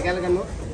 क्या लगा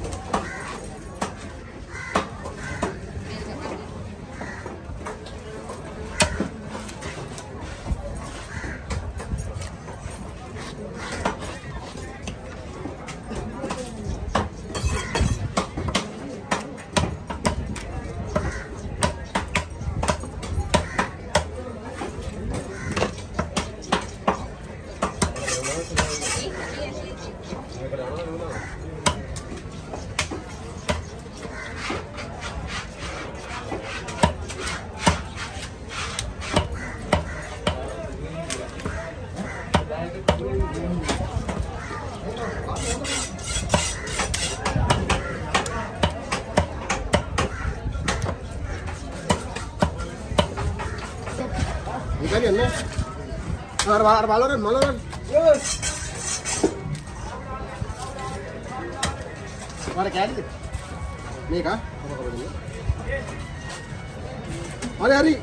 Arba, arba, arba, arba, arba, క్యారీ నీకా అరే హరి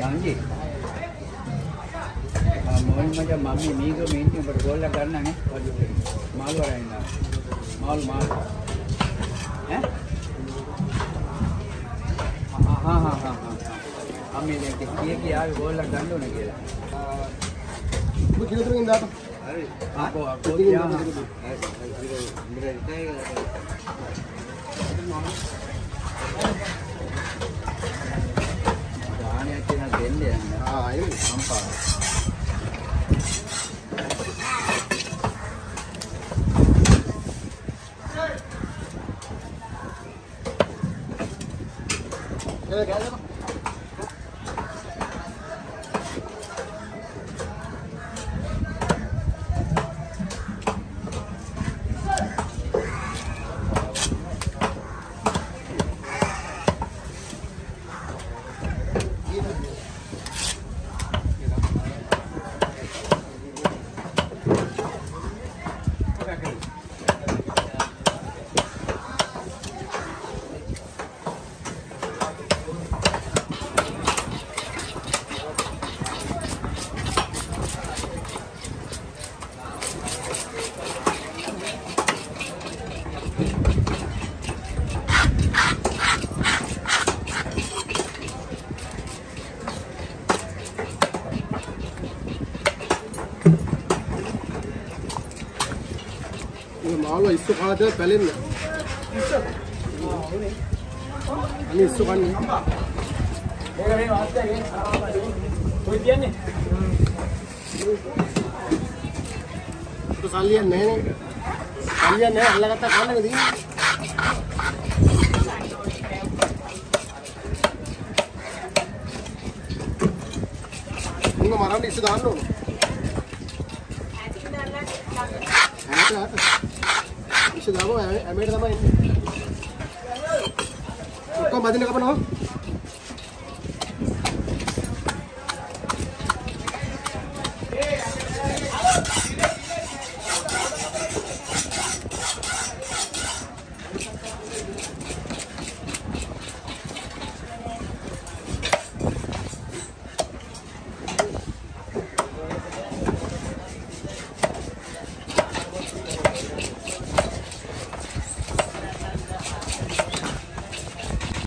गांधी मोहन मज़ा मम्मी मीगो तो मेंटी तो बट गोल करना है, और माल वाला है माल हाँ हाँ हाँ हाँ। හා හා හා අම්මේ දැන් කිය කිය ආවේ ගෝල්ල ගන්න ඕනේ කියලා ඔබ කිලෝතරකින් දාපන් හරි ආපෝ ආපෝ තියා දානයක් කියන දෙන්නේ නැහැ ආ එහෙම අම්පා කෑ කෑ දාපන් මේ මාළුවා ඉස්සු කාලේ පැලෙන්න. අනේ ඉස්සු කන්නේ. ඒක සල්ලියක් නැහැ නේ. සල්ලියක් නැහැ අල්ලගත්තා කන්නක තියෙන්නේ. මුංග මරන්න ඉස්සු දාන්න ඕන. ඈත ඈත. ඉස්සු දාපුවා ඇමේට තමයි එන්නේ. ඔක්කොම බදින කපනවා.